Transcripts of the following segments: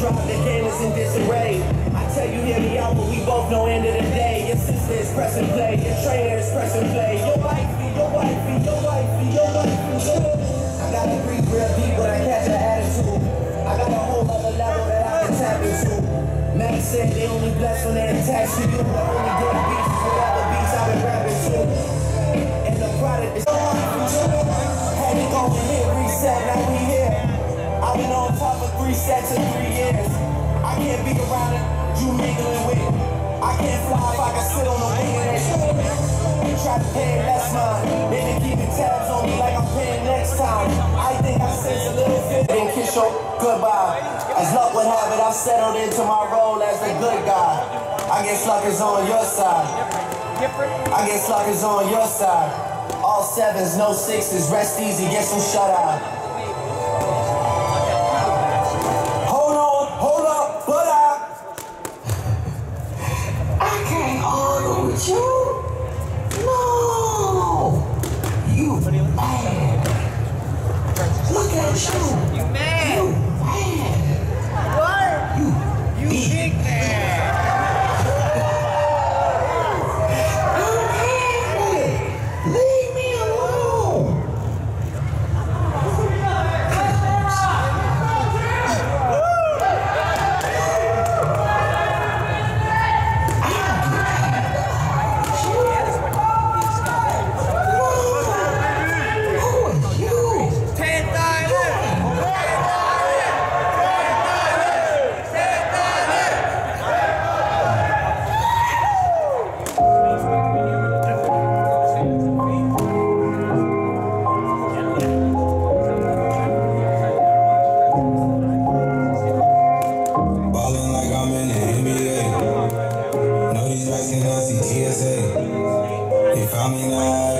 drop, the game in disarray. I tell you, hear me out, but we both know end of the day. Your sister is pressing play, your trainer is pressing play. Your wifey, your wifey, your wifey, your wifey. Yeah. I gotta breathe real deep when I catch an attitude. I got a whole other level that I can tap into. Max said they only bless when they're attached to you. The only good beats is whatever beats I've been rapping to. And the product is Had it go and hit reset, now we here. I've been on top of three sets. I can't be around it, you mingling with. I can't fly if I can sit on the wing shit. You try to pay less mind, they been keeping tabs on me like I'm paying next time. I think I sense a little fit. Then kiss your goodbye. As luck would have it, I settled into my role as the good guy. I guess luck is on your side. I guess luck is on your side. All sevens, no sixes, rest easy, get some shut eye. I'm in the NBA. Know these racks and I see TSA. They found me now,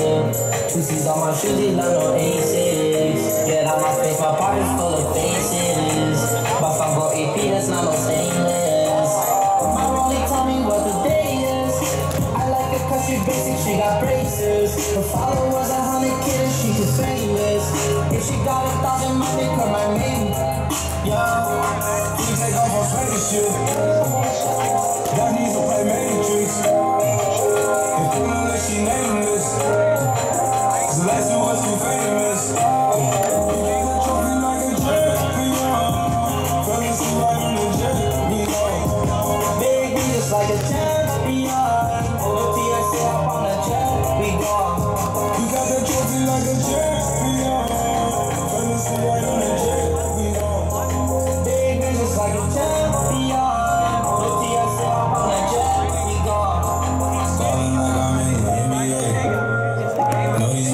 C's on my shoes, he learn no aces. Get out my face, my pocket's full of faces. But if I go AP, that's not no stainless. My Rollie tell me what the day is. I like cause she basic, she got braces. Her followers a hundred kids, she too famous. If she got a thousand, might make her my main. Yo, We take off on spaceship. Y'all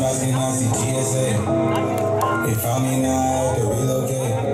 Nazi, Nazi, GSA. They found me now, I to relocate.